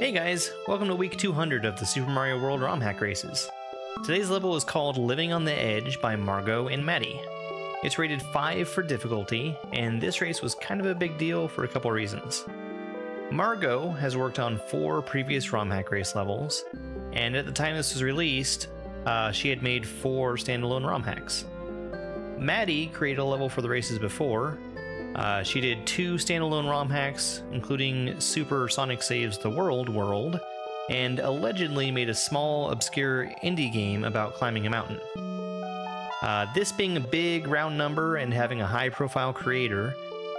Hey guys, welcome to week 200 of the Super Mario World ROM hack races. Today's level is called Living on the Edge by Margot and Maddy. It's rated 5 for difficulty, and this race was kind of a big deal for a couple reasons. Margot has worked on four previous ROM hack race levels, and at the time this was released, uh, she had made four standalone ROM hacks. Maddy created a level for the races before, uh, she did two standalone ROM hacks, including Super Sonic Saves the World World, and allegedly made a small, obscure indie game about climbing a mountain. Uh, this being a big round number and having a high profile creator,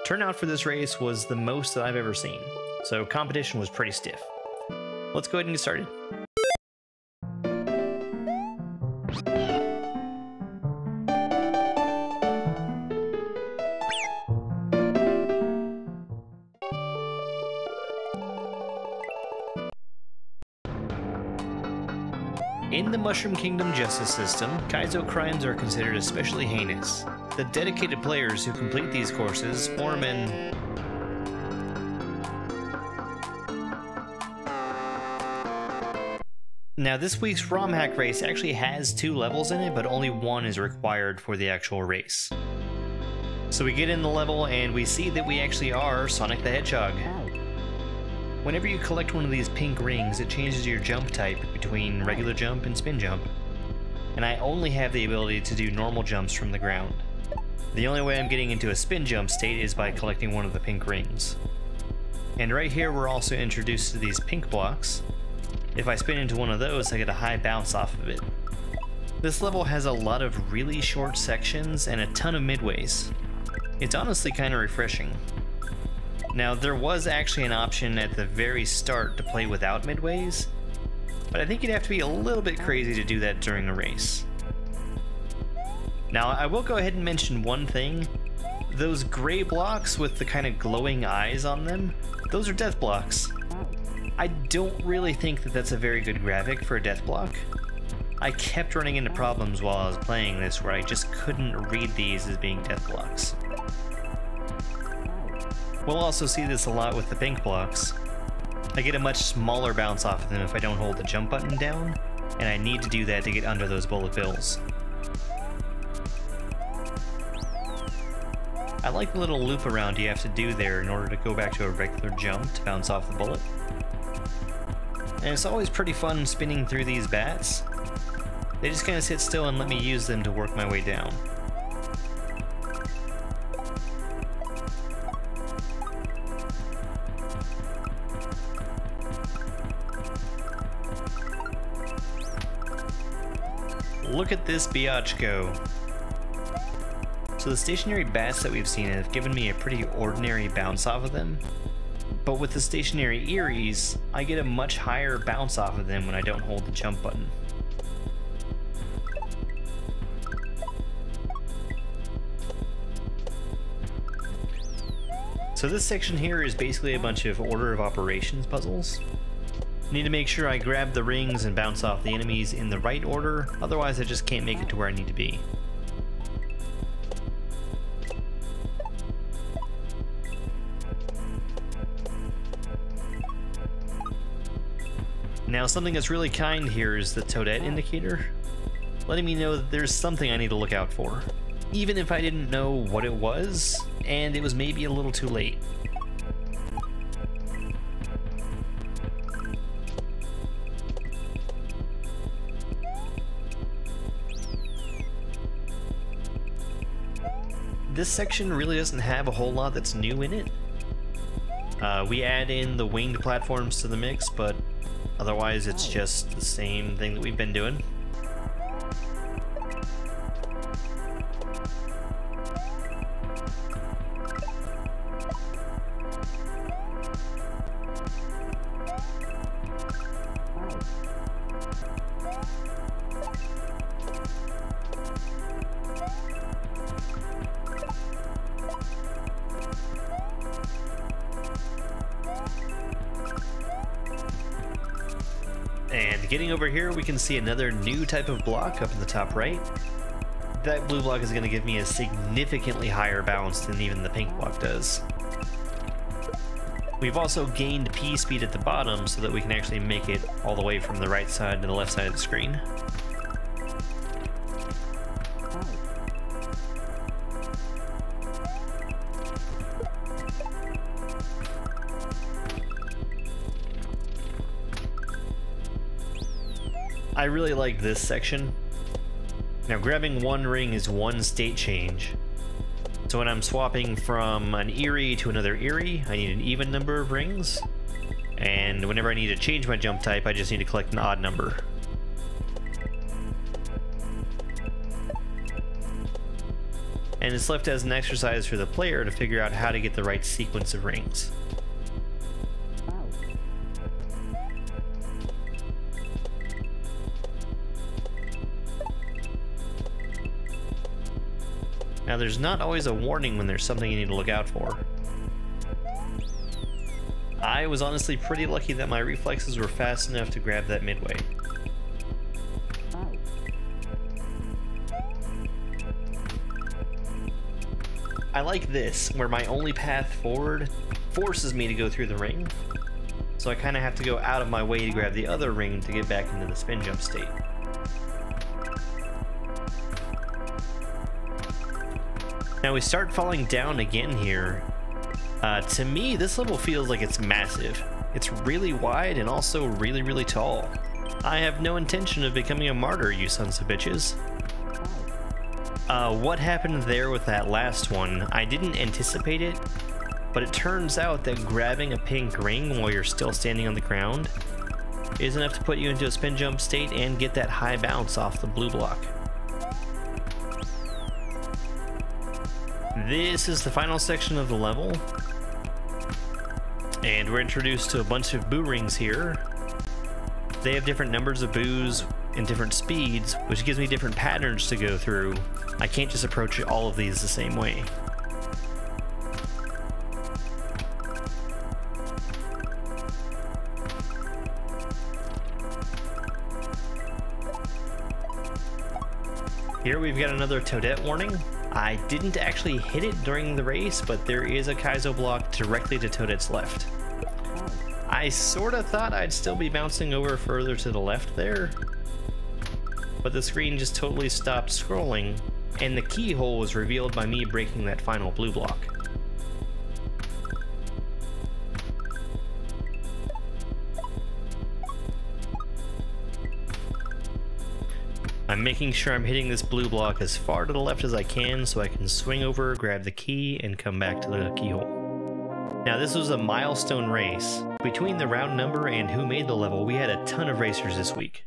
turnout for this race was the most that I've ever seen, so competition was pretty stiff. Let's go ahead and get started. The Mushroom Kingdom justice system, Kaizo crimes are considered especially heinous. The dedicated players who complete these courses form an Now, this week's ROM hack race actually has two levels in it, but only one is required for the actual race. So we get in the level and we see that we actually are Sonic the Hedgehog. Whenever you collect one of these pink rings, it changes your jump type between regular jump and spin jump. And I only have the ability to do normal jumps from the ground. The only way I'm getting into a spin jump state is by collecting one of the pink rings. And right here we're also introduced to these pink blocks. If I spin into one of those, I get a high bounce off of it. This level has a lot of really short sections and a ton of midways. It's honestly kind of refreshing. Now, there was actually an option at the very start to play without midways, but I think you'd have to be a little bit crazy to do that during a race. Now, I will go ahead and mention one thing. Those gray blocks with the kind of glowing eyes on them, those are death blocks. I don't really think that that's a very good graphic for a death block. I kept running into problems while I was playing this where I just couldn't read these as being death blocks. We'll also see this a lot with the pink blocks. I get a much smaller bounce off of them if I don't hold the jump button down, and I need to do that to get under those bullet bills. I like the little loop around you have to do there in order to go back to a regular jump to bounce off the bullet. And it's always pretty fun spinning through these bats. They just kind of sit still and let me use them to work my way down. Look at this biatch go. So the stationary bats that we've seen have given me a pretty ordinary bounce off of them, but with the stationary Eeries, I get a much higher bounce off of them when I don't hold the jump button. So this section here is basically a bunch of order of operations puzzles. Need to make sure I grab the rings and bounce off the enemies in the right order, otherwise I just can't make it to where I need to be. Now something that's really kind here is the Toadette indicator, letting me know that there's something I need to look out for, even if I didn't know what it was, and it was maybe a little too late. This section really doesn't have a whole lot that's new in it. Uh, we add in the winged platforms to the mix, but otherwise it's just the same thing that we've been doing. Getting over here, we can see another new type of block up in the top right. That blue block is going to give me a significantly higher bounce than even the pink block does. We've also gained P speed at the bottom so that we can actually make it all the way from the right side to the left side of the screen. I really like this section. Now grabbing one ring is one state change. So when I'm swapping from an Eerie to another Eerie, I need an even number of rings. And whenever I need to change my jump type, I just need to collect an odd number. And it's left as an exercise for the player to figure out how to get the right sequence of rings. Now there's not always a warning when there's something you need to look out for. I was honestly pretty lucky that my reflexes were fast enough to grab that midway. I like this, where my only path forward forces me to go through the ring, so I kind of have to go out of my way to grab the other ring to get back into the spin jump state. Now we start falling down again here. Uh, to me, this level feels like it's massive. It's really wide and also really, really tall. I have no intention of becoming a martyr, you sons of bitches. Uh, what happened there with that last one, I didn't anticipate it, but it turns out that grabbing a pink ring while you're still standing on the ground is enough to put you into a spin jump state and get that high bounce off the blue block. This is the final section of the level. And we're introduced to a bunch of boo rings here. They have different numbers of boos and different speeds, which gives me different patterns to go through. I can't just approach all of these the same way. Here we've got another Toadette warning. I didn't actually hit it during the race, but there is a Kaizo block directly to Toadette's left. I sort of thought I'd still be bouncing over further to the left there, but the screen just totally stopped scrolling, and the keyhole was revealed by me breaking that final blue block. I'm making sure I'm hitting this blue block as far to the left as I can so I can swing over, grab the key, and come back to the keyhole. Now this was a milestone race. Between the round number and who made the level, we had a ton of racers this week.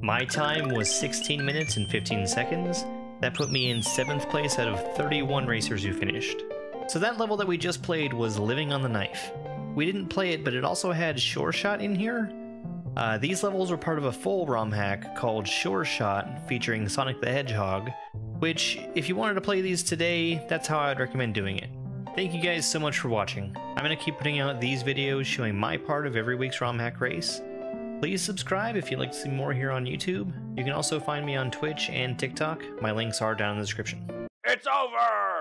My time was 16 minutes and 15 seconds. That put me in 7th place out of 31 racers who finished. So that level that we just played was Living on the Knife. We didn't play it, but it also had Sure Shot in here, uh, these levels were part of a full ROM hack called Sure Shot featuring Sonic the Hedgehog, which, if you wanted to play these today, that's how I'd recommend doing it. Thank you guys so much for watching. I'm going to keep putting out these videos showing my part of every week's ROM hack race. Please subscribe if you'd like to see more here on YouTube. You can also find me on Twitch and TikTok. My links are down in the description. It's over!